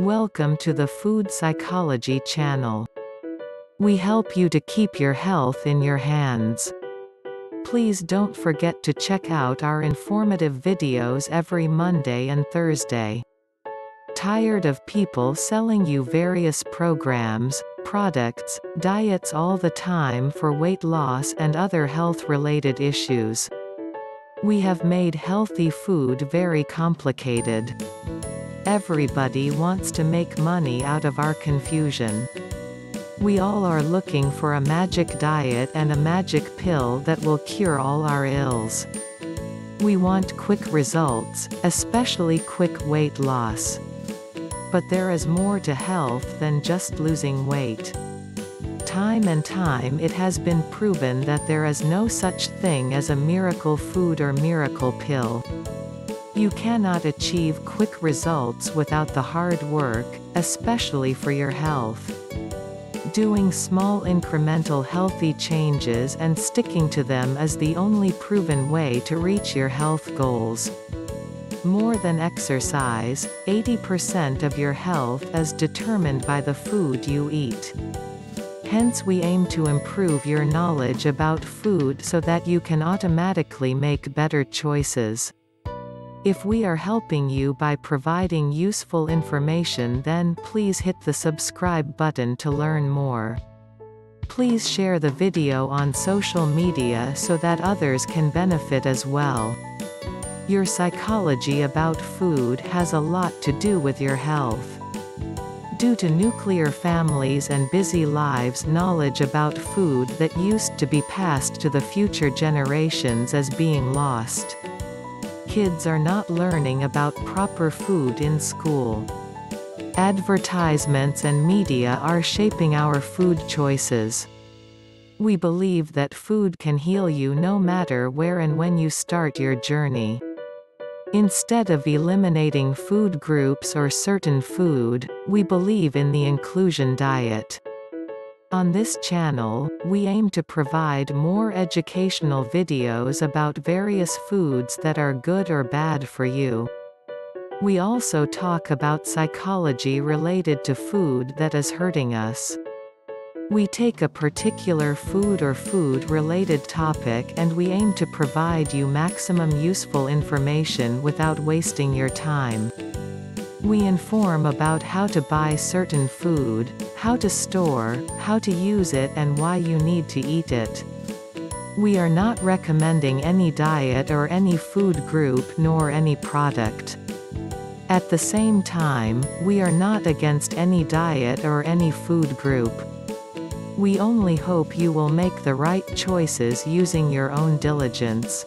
Welcome to the Food Psychology channel. We help you to keep your health in your hands. Please don't forget to check out our informative videos every Monday and Thursday. Tired of people selling you various programs, products, diets all the time for weight loss and other health-related issues? We have made healthy food very complicated. Everybody wants to make money out of our confusion. We all are looking for a magic diet and a magic pill that will cure all our ills. We want quick results, especially quick weight loss. But there is more to health than just losing weight. Time and time it has been proven that there is no such thing as a miracle food or miracle pill. You cannot achieve quick results without the hard work, especially for your health. Doing small incremental healthy changes and sticking to them is the only proven way to reach your health goals. More than exercise, 80% of your health is determined by the food you eat. Hence we aim to improve your knowledge about food so that you can automatically make better choices. If we are helping you by providing useful information then please hit the subscribe button to learn more. Please share the video on social media so that others can benefit as well. Your psychology about food has a lot to do with your health. Due to nuclear families and busy lives knowledge about food that used to be passed to the future generations is being lost kids are not learning about proper food in school. Advertisements and media are shaping our food choices. We believe that food can heal you no matter where and when you start your journey. Instead of eliminating food groups or certain food, we believe in the inclusion diet. On this channel, we aim to provide more educational videos about various foods that are good or bad for you. We also talk about psychology related to food that is hurting us. We take a particular food or food-related topic and we aim to provide you maximum useful information without wasting your time. We inform about how to buy certain food, how to store, how to use it and why you need to eat it. We are not recommending any diet or any food group nor any product. At the same time, we are not against any diet or any food group. We only hope you will make the right choices using your own diligence.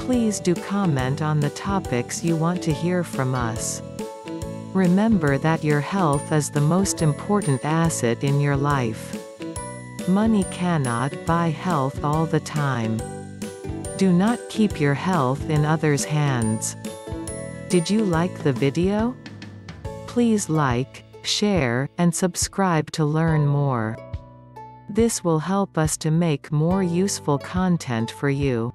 Please do comment on the topics you want to hear from us. Remember that your health is the most important asset in your life. Money cannot buy health all the time. Do not keep your health in others' hands. Did you like the video? Please like, share, and subscribe to learn more. This will help us to make more useful content for you.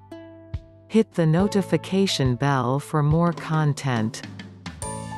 Hit the notification bell for more content.